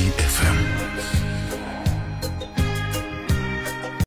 DFM.